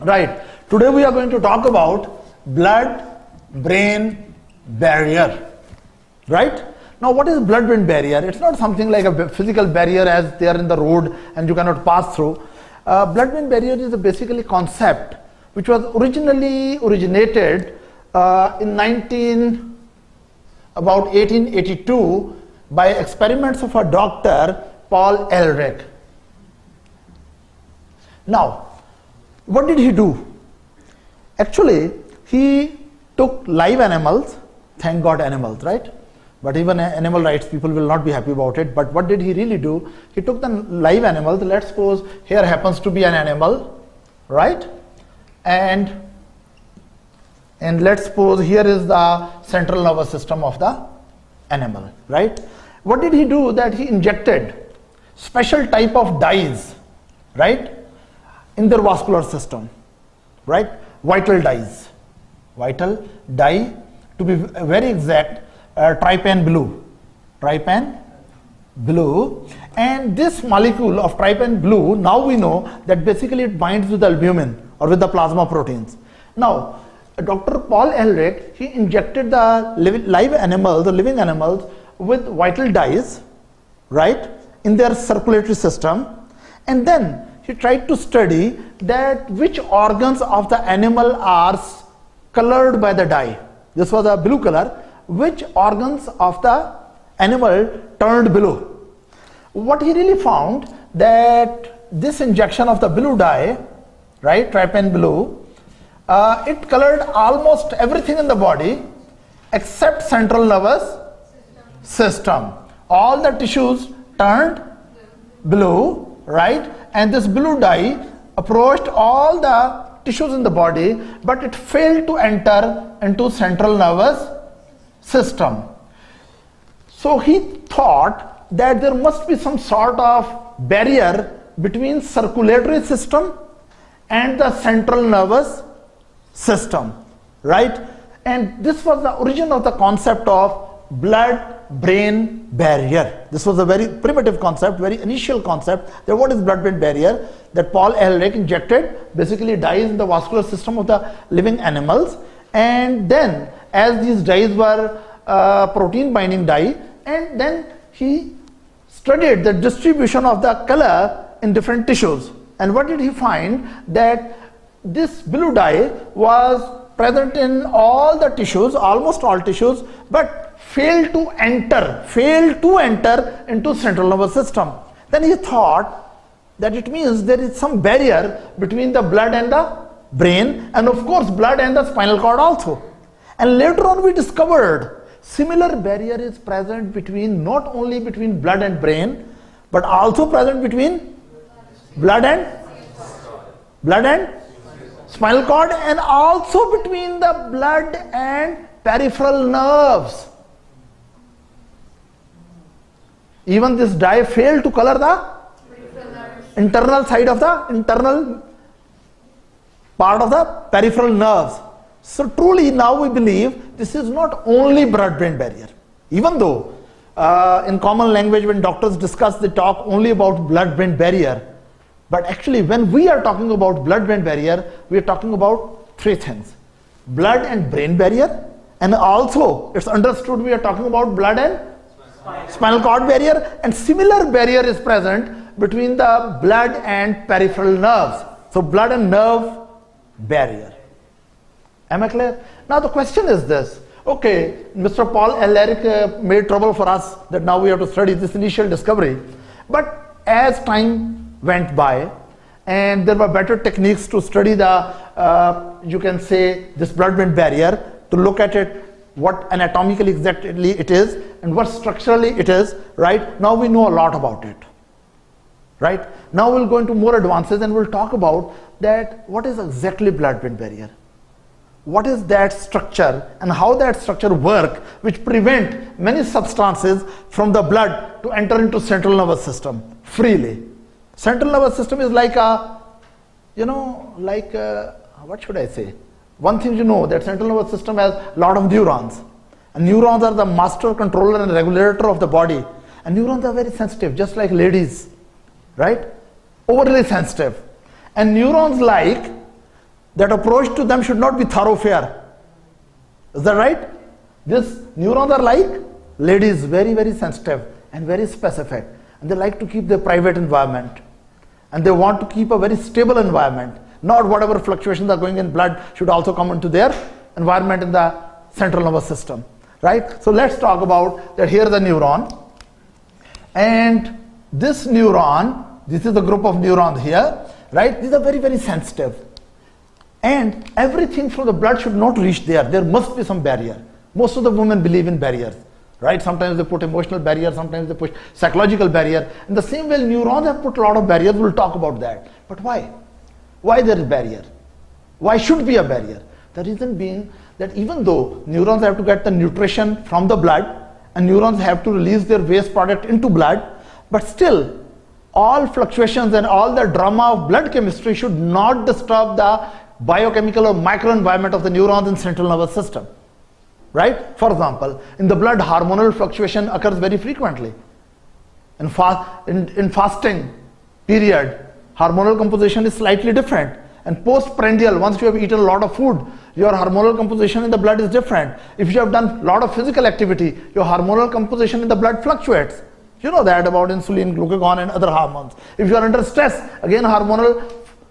Right. Today we are going to talk about blood brain barrier. Right? Now what is blood brain barrier? It's not something like a physical barrier as they are in the road and you cannot pass through. Uh, blood brain barrier is a basically concept which was originally originated uh, in 19 about 1882 by experiments of a doctor Paul Ehrlich. Now, what did he do? Actually, he took live animals, thank God animals, right? But even animal rights people will not be happy about it. But what did he really do? He took the live animals, let's suppose here happens to be an animal, right? And and let's suppose here is the central nervous system of the animal, right? What did he do? That he injected special type of dyes, right? In their vascular system, right? Vital dyes, vital dye, to be very exact, uh, trypan blue, trypan blue. And this molecule of trypan blue now we know that basically it binds with the albumin or with the plasma proteins. Now dr paul ehrlich he injected the live animals the living animals with vital dyes right in their circulatory system. And then he tried to study that which organs of the animal are colored by the dye this was a blue color which organs of the animal turned blue. What he really found that this injection of the blue dye, right, trypan blue, uh, it colored almost everything in the body except central nervous system. All the tissues turned blue, right, and this blue dye approached all the tissues in the body, but it failed to enter into central nervous system. So he thought that there must be some sort of barrier between circulatory system and the central nervous system, right? And this was the origin of the concept of blood brain barrier. This was a very primitive concept, very initial concept. That what is blood brain barrier? That Paul Ehrlich injected basically dyes in the vascular system of the living animals. And then as these dyes were uh, protein binding dye and then he studied the distribution of the color in different tissues. And what did he find? That this blue dye was present in all the tissues almost all tissues but failed to enter failed to enter into central nervous system then he thought that it means there is some barrier between the blood and the brain and of course blood and the spinal cord also and later on we discovered similar barrier is present between not only between blood and brain but also present between blood and blood and spinal cord and also between the blood and peripheral nerves. Even this dye failed to color the internal side of the internal part of the peripheral nerves. So truly now we believe this is not only blood-brain barrier. Even though uh, in common language when doctors discuss they talk only about blood-brain barrier. But actually when we are talking about blood-brain barrier, we are talking about three things. Blood and brain barrier and also it's understood we are talking about blood and spinal cord barrier and similar barrier is present between the blood and peripheral nerves. So blood and nerve barrier. Am I clear? Now the question is this. Okay, Mr. Paul Ehrlich uh, made trouble for us that now we have to study this initial discovery. But as time went by and there were better techniques to study the, uh, you can say, this blood-brain barrier, to look at it, what anatomically exactly it is and what structurally it is, right? Now we know a lot about it, right? Now we'll go into more advances and we'll talk about that what is exactly blood-brain barrier what is that structure and how that structure work which prevent many substances from the blood to enter into central nervous system freely central nervous system is like a you know like a, what should i say one thing you know that central nervous system has a lot of neurons and neurons are the master controller and regulator of the body and neurons are very sensitive just like ladies right overly sensitive and neurons like that approach to them should not be thoroughfare. Is that right? This neurons are like ladies, very, very sensitive and very specific. And they like to keep their private environment. And they want to keep a very stable environment. Not whatever fluctuations are going in blood should also come into their environment in the central nervous system. Right? So let's talk about that here the neuron. And this neuron, this is a group of neurons here, right? These are very, very sensitive. And everything from the blood should not reach there. There must be some barrier. Most of the women believe in barriers, right? Sometimes they put emotional barrier, sometimes they push psychological barrier. In the same way, neurons have put a lot of barriers. We'll talk about that. But why? Why there is barrier? Why should be a barrier? The reason being that even though neurons have to get the nutrition from the blood and neurons have to release their waste product into blood, but still all fluctuations and all the drama of blood chemistry should not disturb the biochemical or microenvironment of the neurons in central nervous system. Right? For example, in the blood, hormonal fluctuation occurs very frequently. In, fa in, in fasting period, hormonal composition is slightly different. And postprandial, once you have eaten a lot of food, your hormonal composition in the blood is different. If you have done a lot of physical activity, your hormonal composition in the blood fluctuates. You know that about insulin, glucagon and other hormones. If you are under stress, again hormonal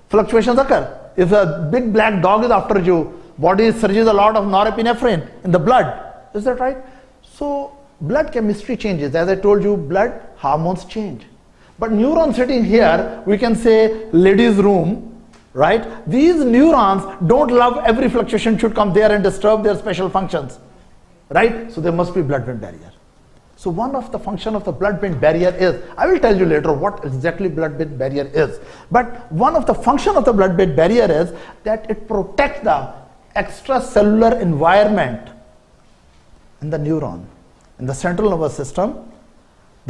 fluctuations occur. If a big black dog is after you, body surges a lot of norepinephrine in the blood. Is that right? So blood chemistry changes. As I told you, blood hormones change. But neuron sitting here, we can say ladies room, right? These neurons don't love every fluctuation should come there and disturb their special functions, right? So there must be blood-brain barrier. So one of the function of the blood-brain barrier is, I will tell you later what exactly blood-brain barrier is, but one of the function of the blood-brain barrier is that it protects the extracellular environment in the neuron, in the central nervous system,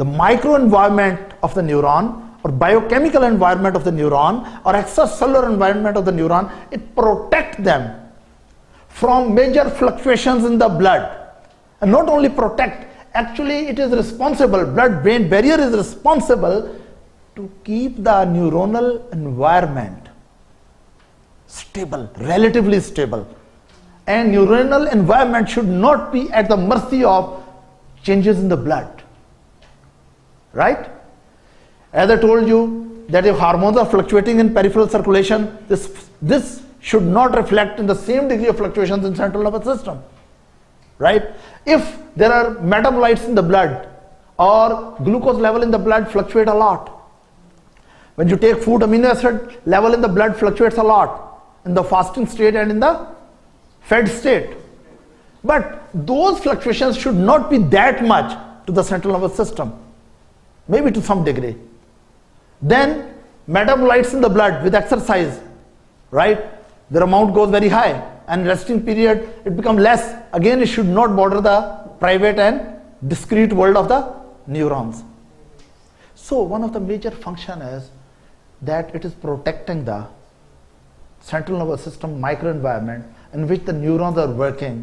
the microenvironment of the neuron or biochemical environment of the neuron or extracellular environment of the neuron, it protects them from major fluctuations in the blood. And not only protect, actually it is responsible, blood-brain barrier is responsible to keep the neuronal environment stable, relatively stable. And neuronal environment should not be at the mercy of changes in the blood. Right? As I told you that if hormones are fluctuating in peripheral circulation, this, this should not reflect in the same degree of fluctuations in central nervous system. Right? If there are metabolites in the blood or glucose level in the blood fluctuate a lot. When you take food, amino acid level in the blood fluctuates a lot in the fasting state and in the fed state. But those fluctuations should not be that much to the central nervous system, maybe to some degree. Then metabolites in the blood with exercise, right? Their amount goes very high and resting period it becomes less. Again, it should not bother the private and discrete world of the neurons. So one of the major function is that it is protecting the central nervous system microenvironment in which the neurons are working,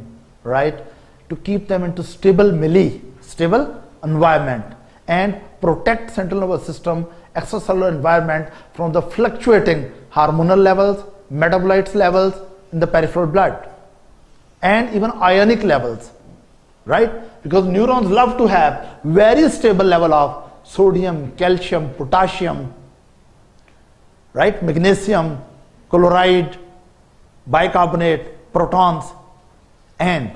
right, to keep them into stable milieu, stable environment and protect central nervous system extracellular environment from the fluctuating hormonal levels, metabolites levels in the peripheral blood and even ionic levels, right? Because neurons love to have very stable level of sodium, calcium, potassium, right? Magnesium, chloride, bicarbonate, protons, and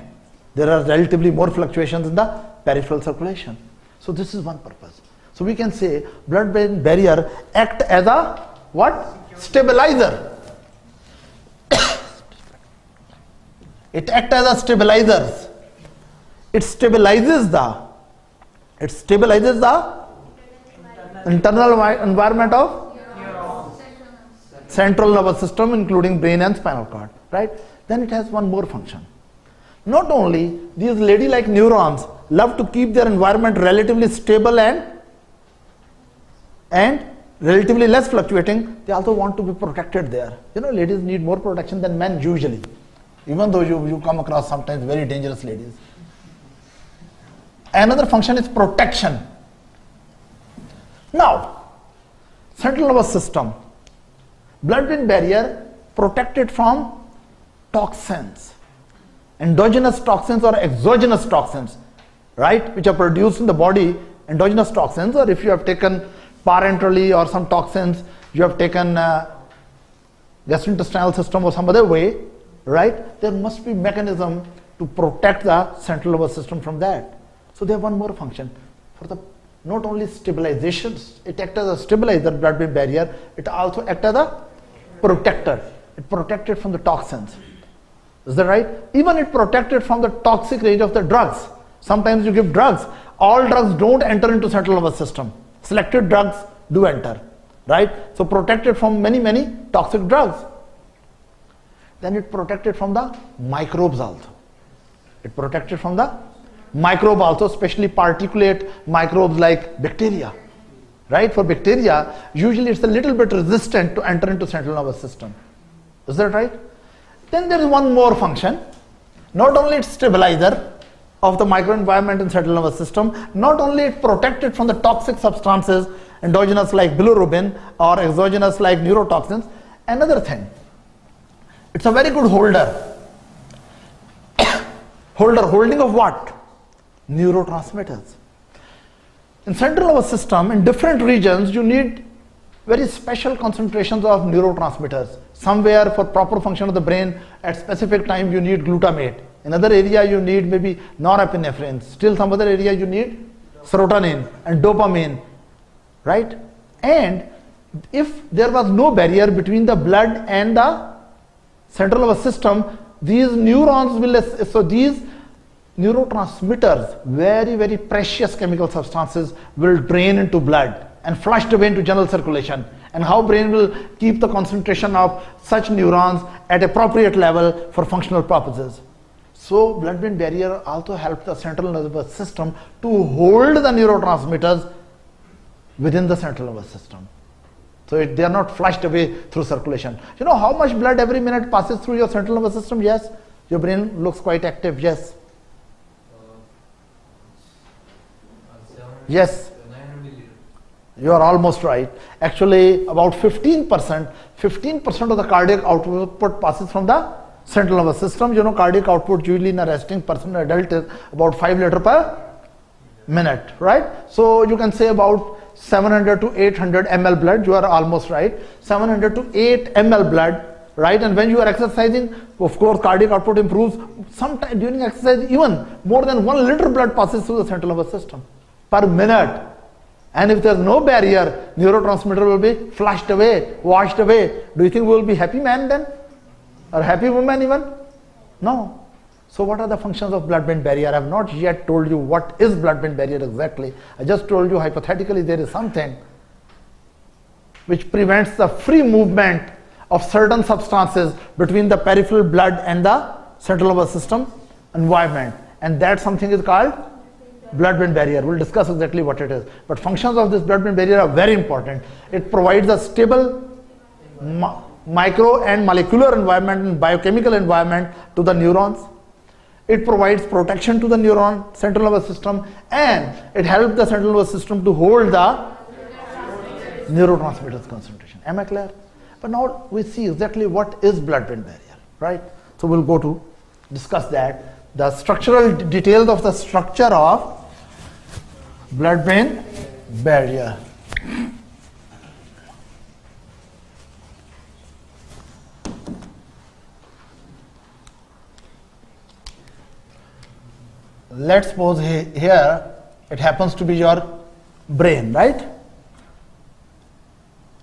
there are relatively more fluctuations in the peripheral circulation. So this is one purpose. So we can say blood-brain barrier act as a what? Stabilizer. it acts as a stabilizer. It stabilizes the it stabilizes the internal environment of central nervous system including brain and spinal cord, right? Then it has one more function. Not only these lady-like neurons love to keep their environment relatively stable and and relatively less fluctuating, they also want to be protected there. You know, ladies need more protection than men usually, even though you, you come across sometimes very dangerous ladies. Another function is protection. Now, central nervous system blood-brain barrier protected from toxins, endogenous toxins or exogenous toxins, right, which are produced in the body, endogenous toxins, or if you have taken parenterally or some toxins, you have taken uh, gastrointestinal system or some other way, right, there must be mechanism to protect the central nervous system from that. So they have one more function for the not only stabilization, it acts as a stabilizer, blood-brain barrier, it also acts as a protector. It protected from the toxins. Is that right? Even it protected from the toxic range of the drugs. Sometimes you give drugs. All drugs don't enter into central nervous system. Selected drugs do enter, right? So protected from many, many toxic drugs. Then it protected from the microbes also. It protected from the microbe also, especially particulate microbes like bacteria. Right? For bacteria, usually it's a little bit resistant to enter into central nervous system. Is that right? Then there is one more function. Not only it's stabilizer of the microenvironment in central nervous system, not only it protected from the toxic substances endogenous like bilirubin or exogenous like neurotoxins, another thing, it's a very good holder. holder, holding of what? neurotransmitters. In central nervous system, in different regions, you need very special concentrations of neurotransmitters. Somewhere for proper function of the brain, at specific time you need glutamate. another area you need maybe norepinephrine. Still some other area you need serotonin and dopamine, right? And if there was no barrier between the blood and the central nervous system, these neurons will, so these neurotransmitters, very, very precious chemical substances will drain into blood and flushed away into general circulation and how brain will keep the concentration of such neurons at appropriate level for functional purposes. So blood-brain barrier also helps the central nervous system to hold the neurotransmitters within the central nervous system. So it, they are not flushed away through circulation. You know how much blood every minute passes through your central nervous system? Yes. Your brain looks quite active. Yes. Uh, yes. You are almost right. Actually, about 15%, 15% of the cardiac output passes from the central nervous system. You know, cardiac output usually in a resting person, adult, is about 5 liter per minute, right? So you can say about 700 to 800 ml blood. You are almost right. 700 to 8 ml blood, right? And when you are exercising, of course, cardiac output improves. Sometimes during exercise, even more than 1 liter blood passes through the central nervous system per minute. And if there's no barrier, neurotransmitter will be flushed away, washed away. Do you think we will be happy man then? Or happy woman even? No. So what are the functions of blood-brain barrier? I have not yet told you what is blood-brain barrier exactly. I just told you hypothetically there is something which prevents the free movement of certain substances between the peripheral blood and the central nervous system environment. And that something is called blood-brain barrier. We'll discuss exactly what it is. But functions of this blood-brain barrier are very important. It provides a stable micro and molecular environment and biochemical environment to the neurons. It provides protection to the neuron, central nervous system, and it helps the central nervous system to hold the neurotransmitters concentration. Am I clear? But now we see exactly what is blood-brain barrier, right? So we'll go to discuss that. The structural details of the structure of blood-brain barrier. Let's suppose here it happens to be your brain, right?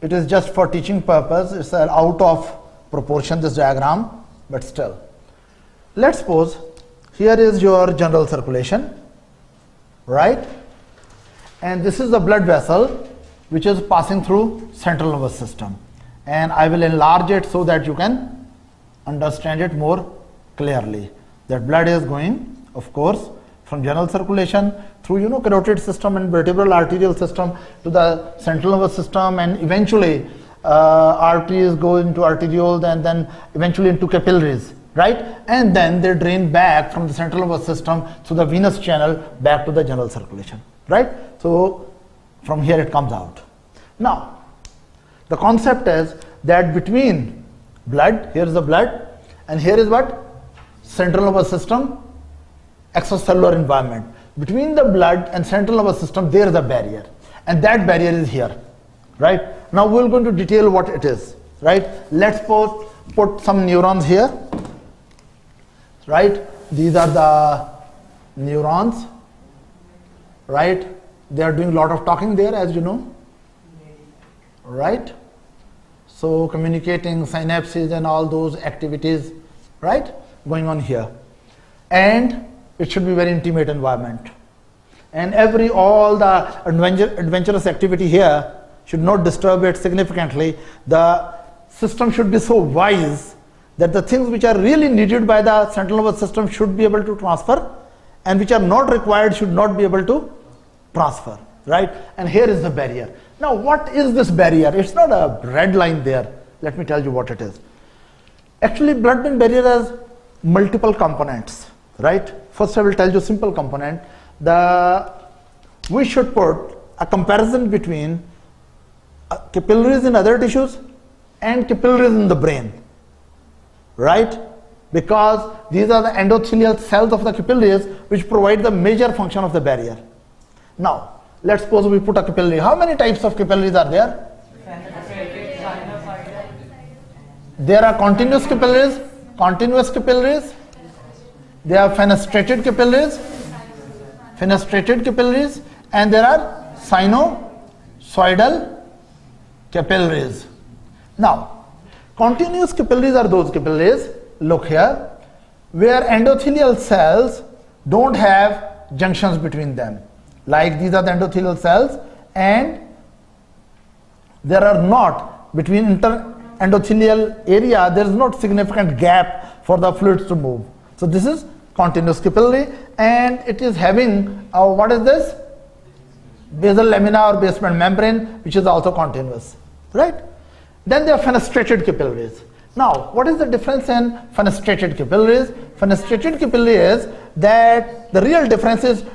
It is just for teaching purpose, it's out of proportion this diagram, but still. Let's suppose here is your general circulation, right? And this is the blood vessel which is passing through central nervous system. And I will enlarge it so that you can understand it more clearly. That blood is going of course from general circulation through you know carotid system and vertebral arterial system to the central nervous system. And eventually uh, arteries go into arterioles and then eventually into capillaries right? And then they drain back from the central nervous system through the venous channel back to the general circulation right? So from here it comes out. Now, the concept is that between blood, here is the blood, and here is what? Central nervous system, extracellular environment. Between the blood and central nervous system, there is a barrier, and that barrier is here, right? Now we're going to detail what it is, right? Let's put, put some neurons here, right? These are the neurons, right? They are doing a lot of talking there, as you know, right? So communicating synapses and all those activities, right, going on here. And it should be very intimate environment. And every, all the adventure, adventurous activity here should not disturb it significantly. The system should be so wise that the things which are really needed by the central nervous system should be able to transfer and which are not required should not be able to transfer, right? And here is the barrier. Now, what is this barrier? It's not a red line there. Let me tell you what it is. Actually, blood-brain barrier has multiple components, right? First, I will tell you simple component. The we should put a comparison between uh, capillaries in other tissues and capillaries in the brain, right? Because these are the endothelial cells of the capillaries which provide the major function of the barrier. Now, let's suppose we put a capillary. How many types of capillaries are there? There are continuous capillaries, continuous capillaries. There are fenestrated capillaries, fenestrated capillaries, and there are sinusoidal capillaries. Now, continuous capillaries are those capillaries, look here, where endothelial cells don't have junctions between them like these are the endothelial cells and there are not between inter endothelial area there is not significant gap for the fluids to move. So this is continuous capillary and it is having uh, what is this? Basal lamina or basement membrane which is also continuous right? Then there are fenestrated capillaries. Now what is the difference in fenestrated capillaries? Fenestrated capillaries is that the real difference is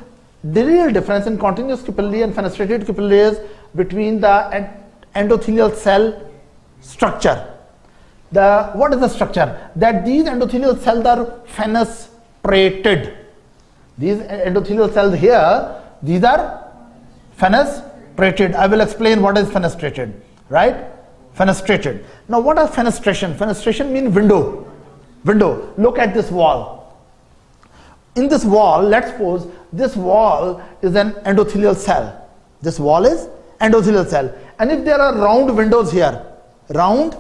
the real difference in continuous capillary and fenestrated capillary is between the endothelial cell structure. The, what is the structure? That these endothelial cells are fenestrated. These endothelial cells here, these are fenestrated. I will explain what is fenestrated, right? Fenestrated. Now what is fenestration? Fenestration means window. Window. Look at this wall in this wall, let's suppose this wall is an endothelial cell. This wall is endothelial cell. And if there are round windows here, round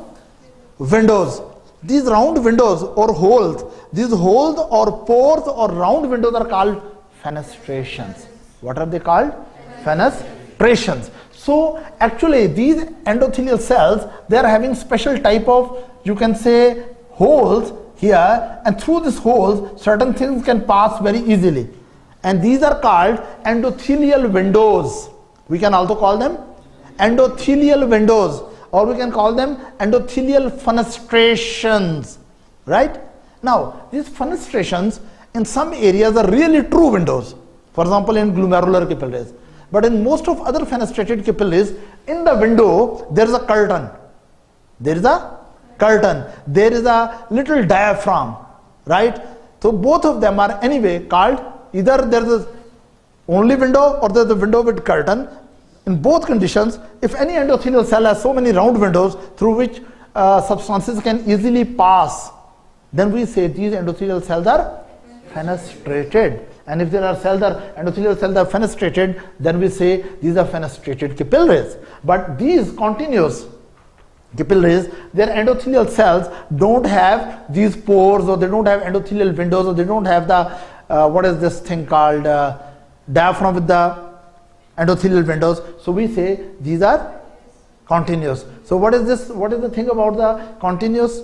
windows, these round windows or holes, these holes or pores or round windows are called fenestrations. What are they called? Fenestrations. So actually these endothelial cells, they are having special type of, you can say, holes here and through these holes certain things can pass very easily. And these are called endothelial windows. We can also call them endothelial windows or we can call them endothelial fenestrations right? Now these fenestrations in some areas are really true windows. For example in glomerular capillaries. But in most of other fenestrated capillaries in the window there is a curtain. There is a curtain, there is a little diaphragm, right? So both of them are anyway called either there is a only window or there is a window with curtain. In both conditions, if any endothelial cell has so many round windows through which uh, substances can easily pass, then we say these endothelial cells are fenestrated. And if there are cells are endothelial cells are fenestrated, then we say these are fenestrated capillaries. But these continuous capillaries, their endothelial cells don't have these pores or they don't have endothelial windows or they don't have the, uh, what is this thing called, uh, diaphragm with the endothelial windows. So we say these are continuous. So what is this, what is the thing about the continuous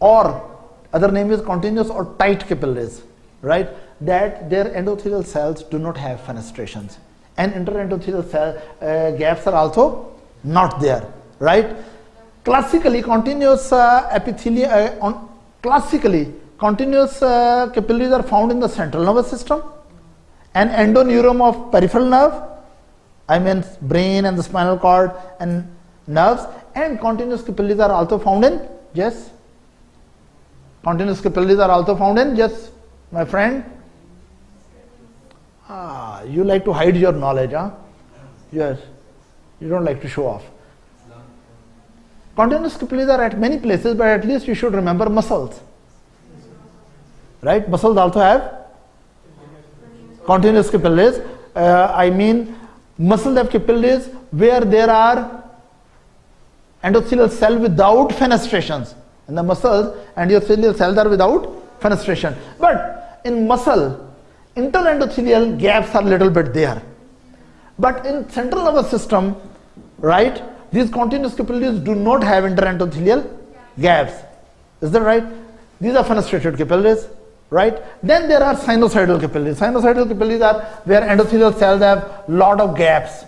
or other name is continuous or tight capillaries, right? That their endothelial cells do not have fenestrations and interendothelial cell uh, gaps are also not there, right? Classically, continuous uh, epithelium, uh, on, classically, continuous uh, capillaries are found in the central nervous system and endoneurium of peripheral nerve, I mean brain and the spinal cord and nerves and continuous capillaries are also found in Yes? Continuous capillaries are also found in, yes, my friend? Ah, you like to hide your knowledge, huh? Yes. You don't like to show off. Continuous capillaries are at many places, but at least you should remember muscles. Right? Muscles also have continuous capillaries. Uh, I mean, muscles have capillaries where there are endothelial cell without fenestrations. In the muscles, endothelial cells are without fenestration. But in muscle, interendothelial gaps are little bit there. But in central nervous system, right, these continuous capillaries do not have interendothelial gaps. Is that right? These are fenestrated capillaries, right? Then there are sinusoidal capillaries. Sinusoidal capillaries are where endothelial cells have lot of gaps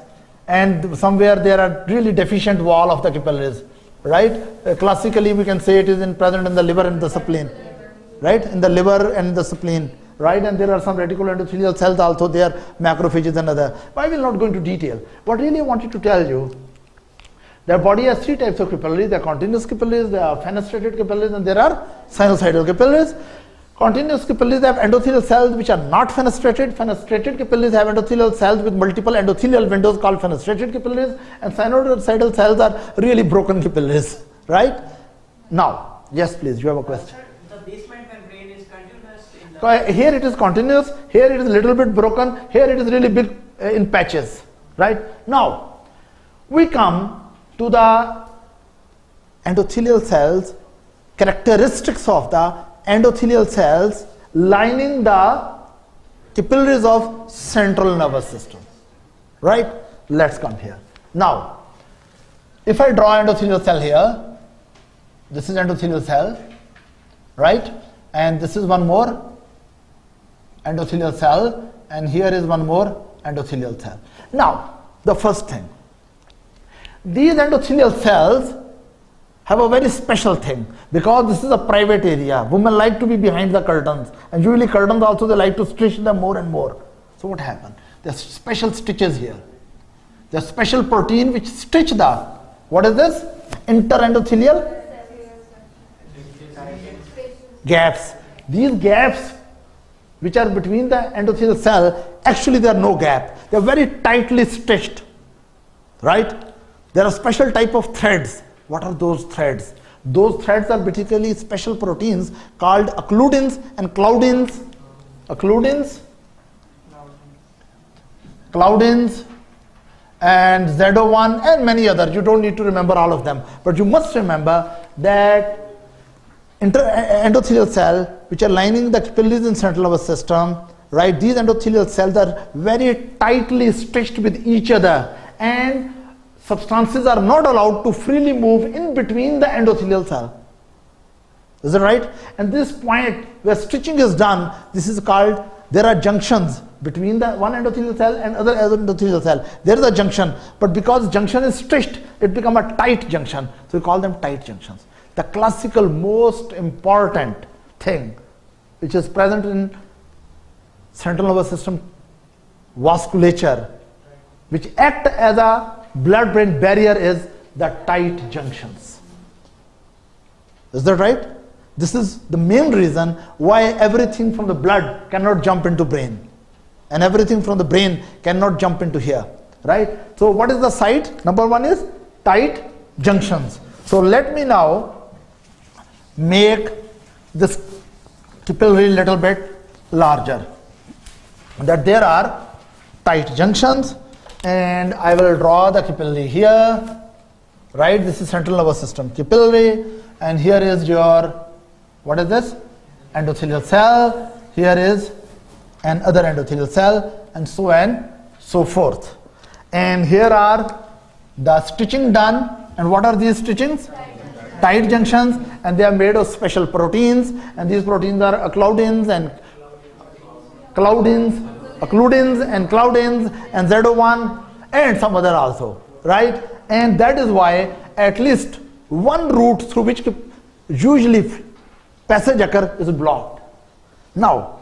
and somewhere there are really deficient wall of the capillaries, right? Uh, classically we can say it is in present in the liver and the spleen, right? In the liver and the spleen right? And there are some reticuloendothelial cells also there, macrophages and other. But I will not go into detail. What really I wanted to tell you, the body has three types of capillaries. There are continuous capillaries, there are fenestrated capillaries, and there are sinusoidal capillaries. Continuous capillaries have endothelial cells which are not fenestrated. Fenestrated capillaries have endothelial cells with multiple endothelial windows called fenestrated capillaries. And sinusoidal cells are really broken capillaries, right? Now, yes, please, you have a question. The basement membrane is continuous in here it is continuous, here it is a little bit broken, here it is really big uh, in patches, right? Now, we come to the endothelial cells, characteristics of the endothelial cells lining the capillaries of central nervous system, right? Let's come here. Now, if I draw endothelial cell here, this is endothelial cell, right? And this is one more endothelial cell and here is one more endothelial cell. Now, the first thing, these endothelial cells have a very special thing because this is a private area. Women like to be behind the curtains and usually curtains also they like to stitch them more and more. So what happened? There's special stitches here. There's special protein which stitch the, what is this? Interendothelial gaps. These gaps which are between the endothelial cell, actually there are no gap. They are very tightly stitched, right? There are special type of threads. What are those threads? Those threads are basically special proteins called occludins and claudins. Occludins, claudins, and ZO1 and many others. You don't need to remember all of them. But you must remember that endothelial cell which are lining the in central nervous system right these endothelial cells are very tightly stitched with each other and substances are not allowed to freely move in between the endothelial cell. Is that right? And this point where stitching is done this is called there are junctions between the one endothelial cell and other endothelial cell. There is a junction but because junction is stitched it become a tight junction. So we call them tight junctions. The classical most important thing which is present in central nervous system vasculature which act as a blood brain barrier is the tight junctions. Is that right? This is the main reason why everything from the blood cannot jump into brain. And everything from the brain cannot jump into here right? So what is the site? Number one is tight junctions. So let me now make this capillary little bit larger. That there are tight junctions and I will draw the capillary here. Right this is central nervous system. Capillary. And here is your what is this? Endothelial cell. Here is another endothelial cell. And so on so forth. And here are the stitching done. And what are these stitchings? Tight junctions. And they are made of special proteins. And these proteins are claudins and claudins, occludins and claudins and ZO1 and some other also, right? And that is why at least one route through which usually passage occur is blocked. Now,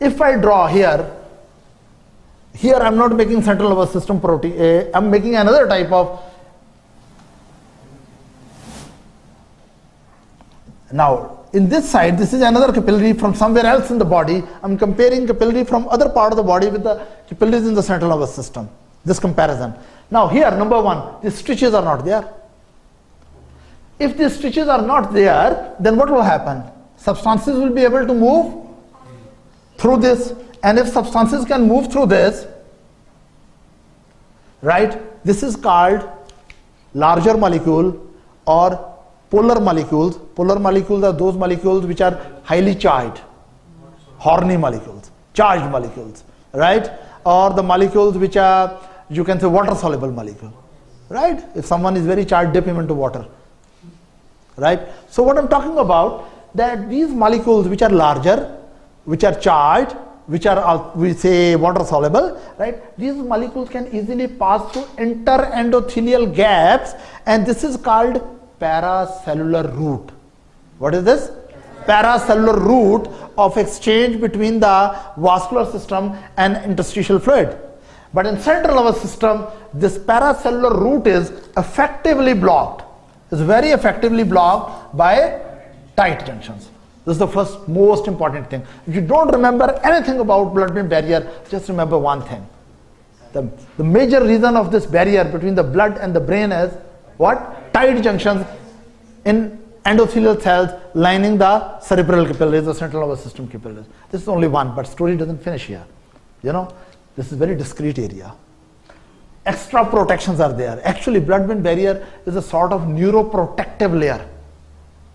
if I draw here, here I am not making central nervous system protein, uh, I am making another type of Now, in this side, this is another capillary from somewhere else in the body. I'm comparing capillary from other part of the body with the capillaries in the central nervous system. This comparison. Now here, number one, the stitches are not there. If these stitches are not there, then what will happen? Substances will be able to move through this. And if substances can move through this, right, this is called larger molecule or polar molecules. Polar molecules are those molecules which are highly charged, horny molecules, charged molecules, right? Or the molecules which are, you can say water soluble molecule, right? If someone is very charged, dip him into water, right? So what I'm talking about, that these molecules which are larger, which are charged, which are uh, we say water soluble, right? These molecules can easily pass through interendothelial gaps and this is called paracellular route. What is this? Paracellular route of exchange between the vascular system and interstitial fluid. But in central nervous system, this paracellular route is effectively blocked. Is very effectively blocked by tight junctions. This is the first most important thing. If you don't remember anything about blood-brain barrier, just remember one thing. The, the major reason of this barrier between the blood and the brain is what? Tight junctions in endothelial cells lining the cerebral capillaries, the central nervous system capillaries. This is only one, but story doesn't finish here. You know, this is very discrete area. Extra protections are there. Actually, blood-brain barrier is a sort of neuroprotective layer,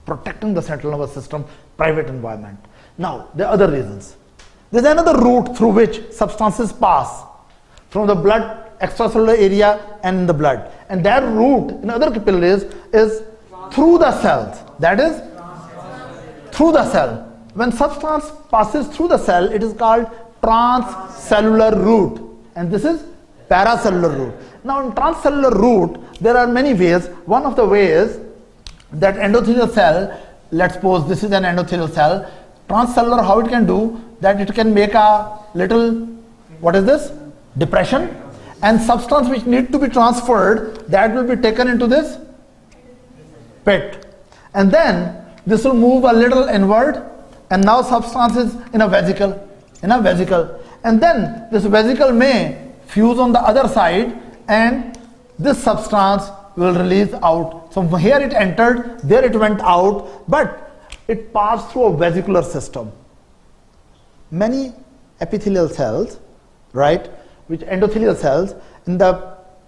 protecting the central nervous system, private environment. Now, there are other reasons. There's another route through which substances pass from the blood extracellular area and the blood. And that route in other capillaries is through the cells. That is through the cell. When substance passes through the cell, it is called transcellular route. And this is paracellular route. Now in transcellular route, there are many ways. One of the ways that endothelial cell, let's suppose this is an endothelial cell, transcellular, how it can do, that it can make a little, what is this? Depression. And substance which need to be transferred, that will be taken into this pit. And then this will move a little inward and now substance is in a vesicle, in a vesicle. And then this vesicle may fuse on the other side and this substance will release out. So here it entered, there it went out, but it passed through a vesicular system. Many epithelial cells, right, which endothelial cells in the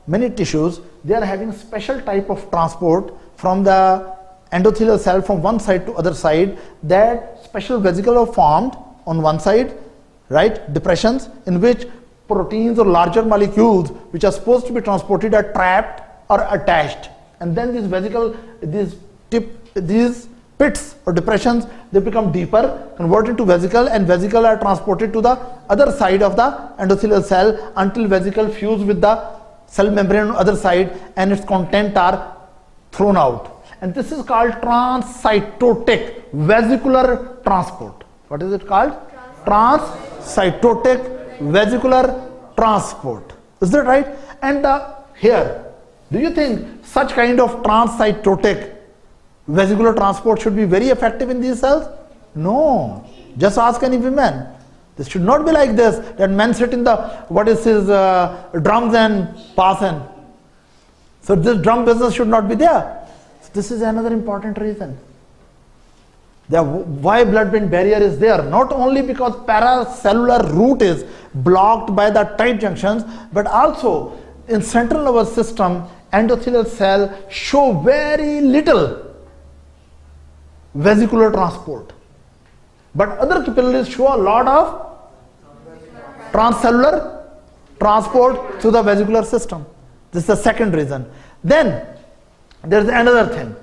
many tissues, they are having special type of transport from the endothelial cell from one side to other side. That special vesicle are formed on one side right? Depressions in which proteins or larger molecules which are supposed to be transported are trapped or attached. And then this vesicle this tip these pits or depressions they become deeper convert into vesicle and vesicle are transported to the other side of the endothelial cell until vesicle fuse with the cell membrane on other side and its content are thrown out. And this is called transcytotic vesicular transport. What is it called? Transcytotic vesicular transport. Is that right? And uh, here, do you think such kind of transcytotic vesicular transport should be very effective in these cells? No. Just ask any women. This should not be like this, that men sit in the, what is his, uh, drums and pass in. So this drum business should not be there. So this is another important reason. The, why blood-brain barrier is there? Not only because paracellular route is blocked by the tight junctions, but also in central nervous system, endothelial cell show very little vesicular transport. But other capillaries show a lot of transcellular transport through the vesicular system. This is the second reason. Then there is another thing.